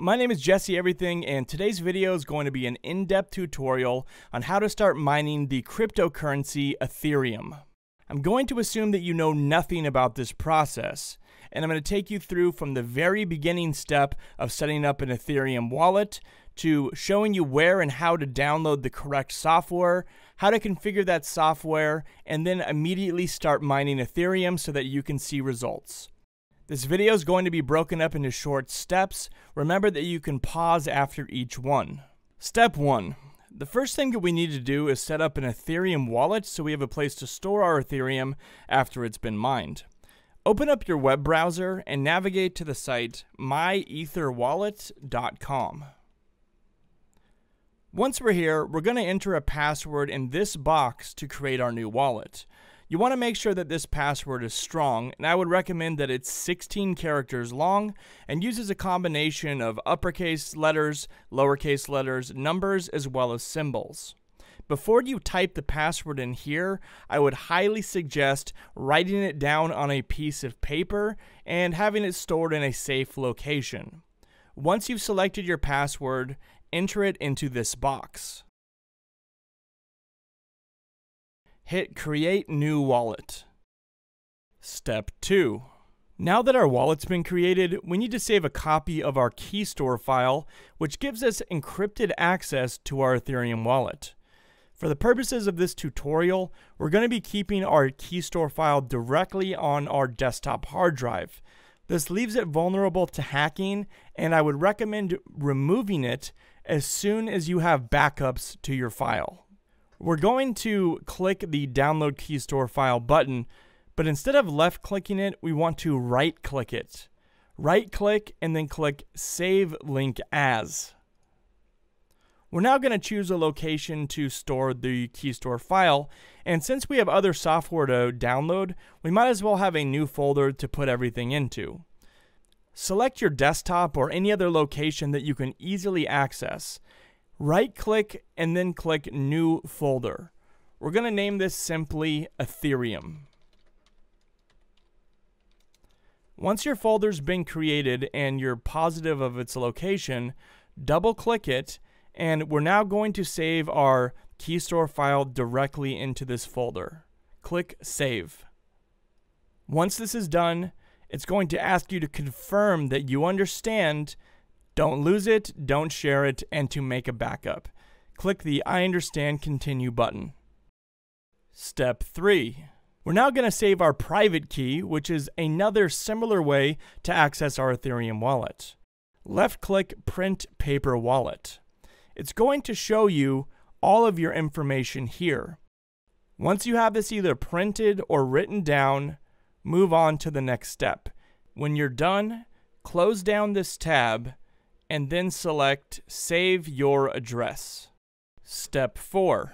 my name is Jesse Everything and today's video is going to be an in-depth tutorial on how to start mining the cryptocurrency Ethereum. I'm going to assume that you know nothing about this process and I'm going to take you through from the very beginning step of setting up an Ethereum wallet to showing you where and how to download the correct software, how to configure that software, and then immediately start mining Ethereum so that you can see results. This video is going to be broken up into short steps. Remember that you can pause after each one. Step 1. The first thing that we need to do is set up an Ethereum wallet so we have a place to store our Ethereum after it's been mined. Open up your web browser and navigate to the site myetherwallet.com. Once we're here, we're going to enter a password in this box to create our new wallet. You want to make sure that this password is strong, and I would recommend that it's 16 characters long and uses a combination of uppercase letters, lowercase letters, numbers, as well as symbols. Before you type the password in here, I would highly suggest writing it down on a piece of paper and having it stored in a safe location. Once you've selected your password, enter it into this box. Hit Create New Wallet. Step 2. Now that our wallet's been created, we need to save a copy of our key store file, which gives us encrypted access to our Ethereum wallet. For the purposes of this tutorial, we're going to be keeping our key store file directly on our desktop hard drive. This leaves it vulnerable to hacking, and I would recommend removing it as soon as you have backups to your file. We're going to click the download key store file button, but instead of left clicking it, we want to right click it. Right click and then click save link as. We're now going to choose a location to store the key store file, and since we have other software to download, we might as well have a new folder to put everything into. Select your desktop or any other location that you can easily access, right click and then click new folder. We're going to name this simply Ethereum. Once your folder's been created and you're positive of its location, double click it and we're now going to save our keystore file directly into this folder. Click Save. Once this is done, it's going to ask you to confirm that you understand don't lose it, don't share it, and to make a backup. Click the I understand continue button. Step 3. We're now going to save our private key, which is another similar way to access our Ethereum wallet. Left click Print Paper Wallet. It's going to show you all of your information here. Once you have this either printed or written down, move on to the next step. When you're done, close down this tab and then select Save Your Address. Step 4.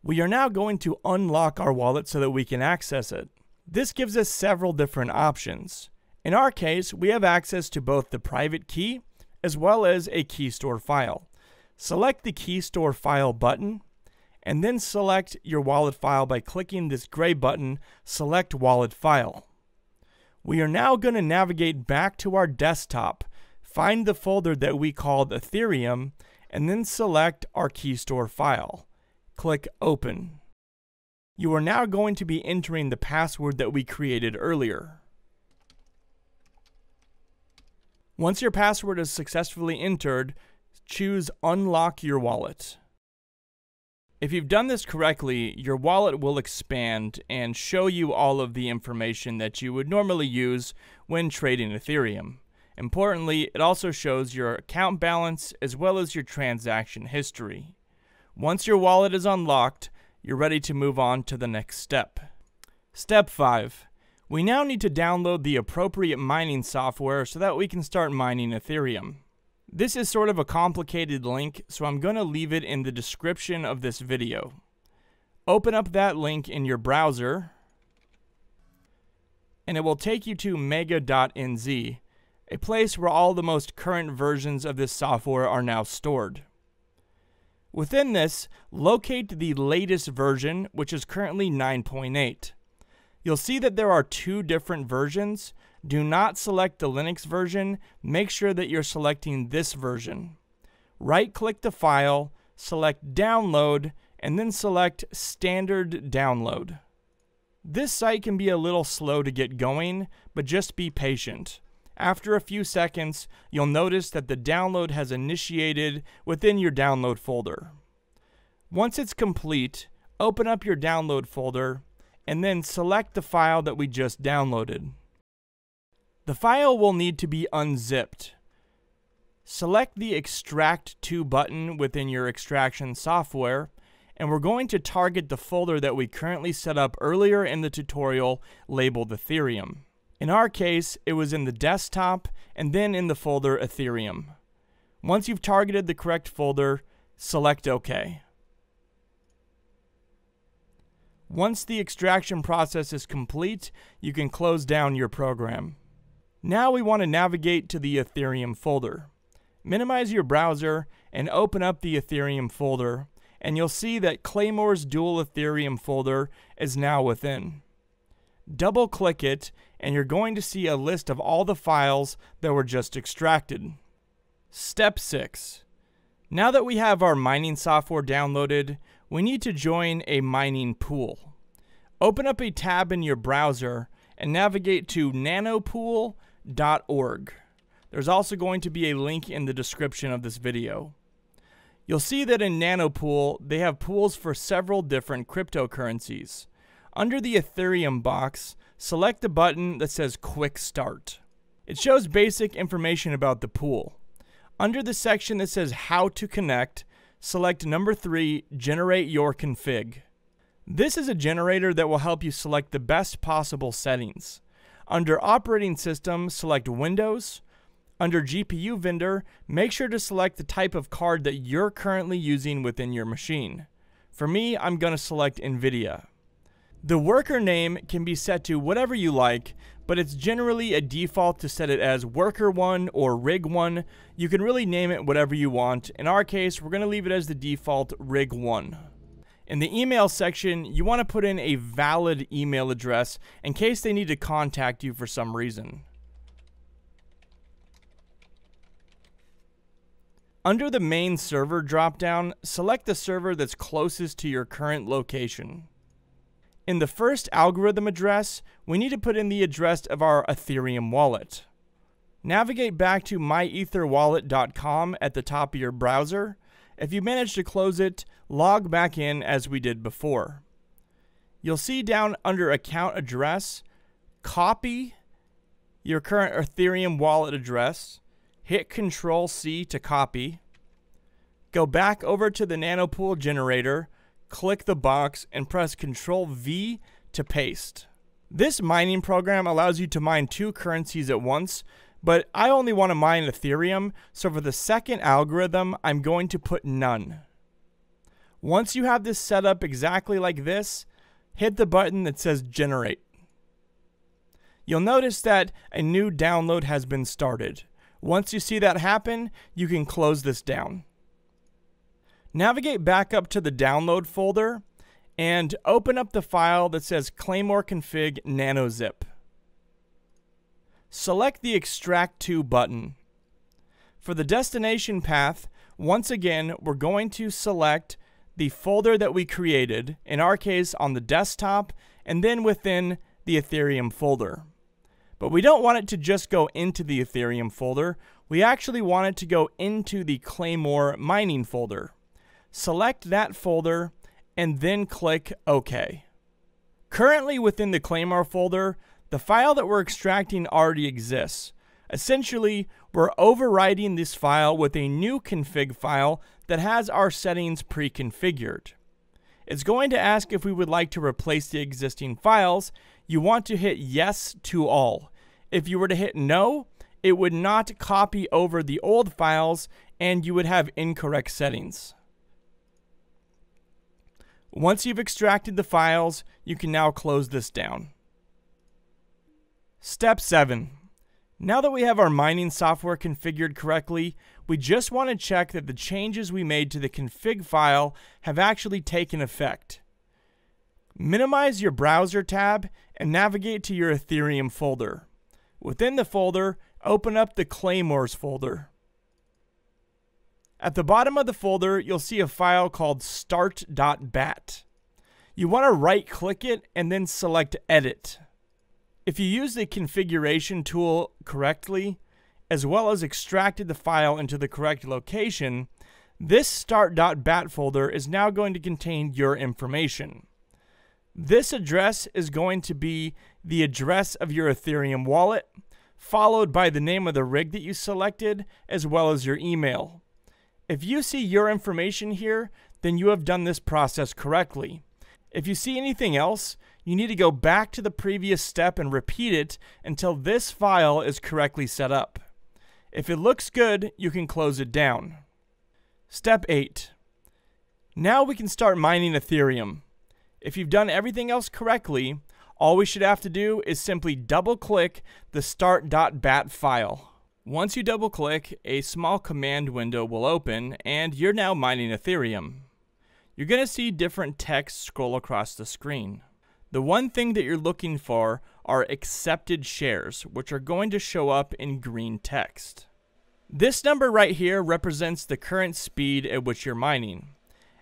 We are now going to unlock our wallet so that we can access it. This gives us several different options. In our case, we have access to both the private key as well as a key store file. Select the key store file button and then select your wallet file by clicking this gray button, Select Wallet File. We are now going to navigate back to our desktop find the folder that we called Ethereum, and then select our key store file. Click Open. You are now going to be entering the password that we created earlier. Once your password is successfully entered, choose Unlock Your Wallet. If you've done this correctly, your wallet will expand and show you all of the information that you would normally use when trading Ethereum. Importantly, it also shows your account balance as well as your transaction history. Once your wallet is unlocked, you're ready to move on to the next step. Step 5. We now need to download the appropriate mining software so that we can start mining Ethereum. This is sort of a complicated link, so I'm going to leave it in the description of this video. Open up that link in your browser, and it will take you to mega.nz, a place where all the most current versions of this software are now stored. Within this, locate the latest version, which is currently 9.8. You'll see that there are two different versions. do not select the Linux version. Make sure that you're selecting this version. Right click the file, select download, and then select standard download. This site can be a little slow to get going, but just be patient. After a few seconds, you'll notice that the download has initiated within your download folder. Once it's complete, open up your download folder and then select the file that we just downloaded. The file will need to be unzipped. Select the Extract To button within your extraction software, and we're going to target the folder that we currently set up earlier in the tutorial labeled Ethereum. In our case, it was in the desktop and then in the folder Ethereum. Once you've targeted the correct folder, select OK. Once the extraction process is complete, you can close down your program. Now we want to navigate to the Ethereum folder. Minimize your browser and open up the Ethereum folder, and you'll see that Claymore's dual Ethereum folder is now within. Double click it, and you're going to see a list of all the files that were just extracted. Step 6. Now that we have our mining software downloaded, we need to join a mining pool. Open up a tab in your browser and navigate to nanopool.org. There's also going to be a link in the description of this video. You'll see that in Nanopool, they have pools for several different cryptocurrencies. Under the Ethereum box, select the button that says Quick Start. It shows basic information about the pool. Under the section that says How to Connect, select number 3, Generate Your Config. This is a generator that will help you select the best possible settings. Under Operating System, select Windows. Under GPU vendor, make sure to select the type of card that you're currently using within your machine. For me, I'm going to select NVIDIA. The worker name can be set to whatever you like, but it's generally a default to set it as worker1 or rig1. You can really name it whatever you want. In our case, we're going to leave it as the default rig1. In the email section, you want to put in a valid email address in case they need to contact you for some reason. Under the main server dropdown, select the server that's closest to your current location. In the first algorithm address, we need to put in the address of our Ethereum wallet. Navigate back to myetherwallet.com at the top of your browser. If you manage to close it, log back in as we did before. You'll see down under account address, copy your current Ethereum wallet address, hit Control C to copy, go back over to the Nanopool generator, click the box, and press Control V to paste. This mining program allows you to mine two currencies at once, but I only want to mine Ethereum, so for the second algorithm, I'm going to put none. Once you have this set up exactly like this, hit the button that says Generate. You'll notice that a new download has been started. Once you see that happen, you can close this down. Navigate back up to the download folder and open up the file that says Claymore config nanozip. Select the extract to button. For the destination path, once again, we're going to select the folder that we created, in our case on the desktop, and then within the Ethereum folder. But we don't want it to just go into the Ethereum folder. We actually want it to go into the Claymore mining folder select that folder, and then click OK. Currently within the Claymore folder, the file that we're extracting already exists. Essentially, we're overriding this file with a new config file that has our settings pre-configured. It's going to ask if we would like to replace the existing files. You want to hit yes to all. If you were to hit no, it would not copy over the old files and you would have incorrect settings. Once you've extracted the files, you can now close this down. Step 7. Now that we have our mining software configured correctly, we just want to check that the changes we made to the config file have actually taken effect. Minimize your browser tab and navigate to your Ethereum folder. Within the folder, open up the Claymores folder. At the bottom of the folder, you'll see a file called start.bat. You want to right click it and then select Edit. If you use the configuration tool correctly, as well as extracted the file into the correct location, this start.bat folder is now going to contain your information. This address is going to be the address of your Ethereum wallet, followed by the name of the rig that you selected, as well as your email. If you see your information here, then you have done this process correctly. If you see anything else, you need to go back to the previous step and repeat it until this file is correctly set up. If it looks good, you can close it down. Step 8. Now we can start mining Ethereum. If you've done everything else correctly, all we should have to do is simply double click the start.bat file. Once you double click, a small command window will open and you're now mining Ethereum. You're going to see different text scroll across the screen. The one thing that you're looking for are accepted shares, which are going to show up in green text. This number right here represents the current speed at which you're mining.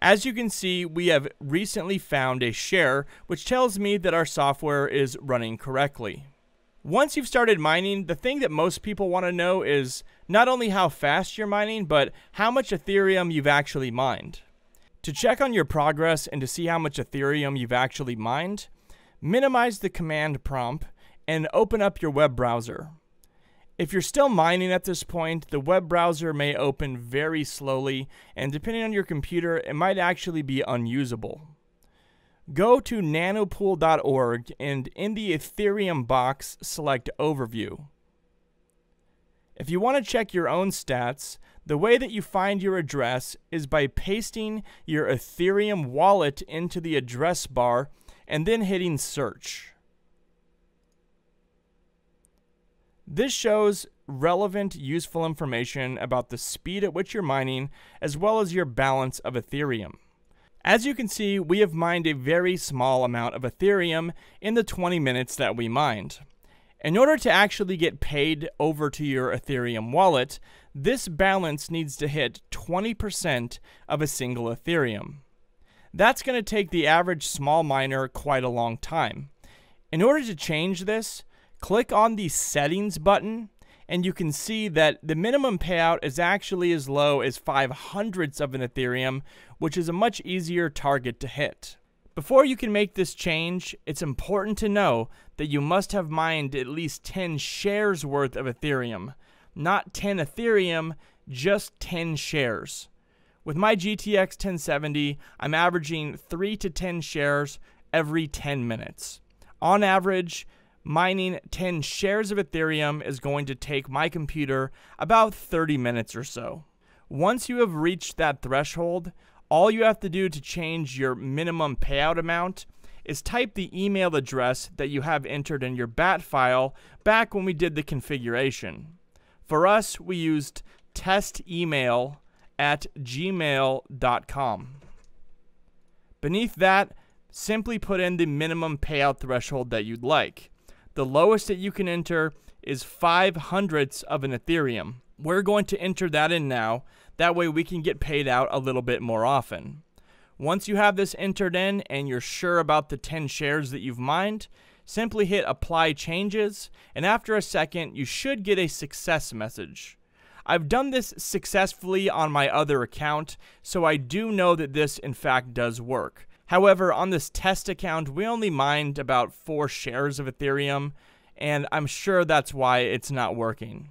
As you can see, we have recently found a share, which tells me that our software is running correctly. Once you've started mining, the thing that most people want to know is not only how fast you're mining, but how much Ethereum you've actually mined. To check on your progress and to see how much Ethereum you've actually mined, minimize the command prompt and open up your web browser. If you're still mining at this point, the web browser may open very slowly, and depending on your computer, it might actually be unusable go to nanopool.org and in the Ethereum box, select Overview. If you want to check your own stats, the way that you find your address is by pasting your Ethereum wallet into the address bar and then hitting search. This shows relevant, useful information about the speed at which you're mining as well as your balance of Ethereum. As you can see, we have mined a very small amount of Ethereum in the 20 minutes that we mined. In order to actually get paid over to your Ethereum wallet, this balance needs to hit 20% of a single Ethereum. That's going to take the average small miner quite a long time. In order to change this, click on the settings button and you can see that the minimum payout is actually as low as 5 hundredths of an Ethereum, which is a much easier target to hit. Before you can make this change, it's important to know that you must have mined at least 10 shares worth of Ethereum. Not 10 Ethereum, just 10 shares. With my GTX 1070, I'm averaging 3 to 10 shares every 10 minutes. On average, mining 10 shares of Ethereum is going to take my computer about 30 minutes or so. Once you have reached that threshold, all you have to do to change your minimum payout amount is type the email address that you have entered in your BAT file back when we did the configuration. For us, we used testemail at gmail.com. Beneath that, simply put in the minimum payout threshold that you'd like. The lowest that you can enter is 5 hundredths of an Ethereum. We're going to enter that in now. That way we can get paid out a little bit more often. Once you have this entered in and you're sure about the 10 shares that you've mined, simply hit apply changes and after a second you should get a success message. I've done this successfully on my other account, so I do know that this in fact does work. However, on this test account, we only mined about four shares of Ethereum, and I'm sure that's why it's not working.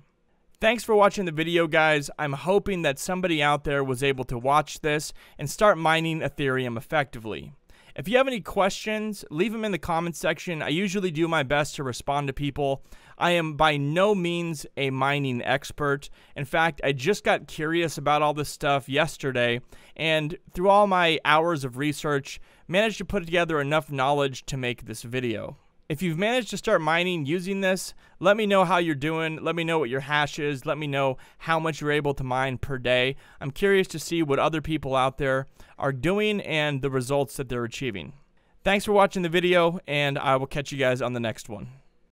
Thanks for watching the video, guys. I'm hoping that somebody out there was able to watch this and start mining Ethereum effectively. If you have any questions, leave them in the comments section. I usually do my best to respond to people. I am by no means a mining expert. In fact, I just got curious about all this stuff yesterday, and through all my hours of research, managed to put together enough knowledge to make this video. If you've managed to start mining using this, let me know how you're doing. Let me know what your hash is. Let me know how much you're able to mine per day. I'm curious to see what other people out there are doing and the results that they're achieving. Thanks for watching the video, and I will catch you guys on the next one.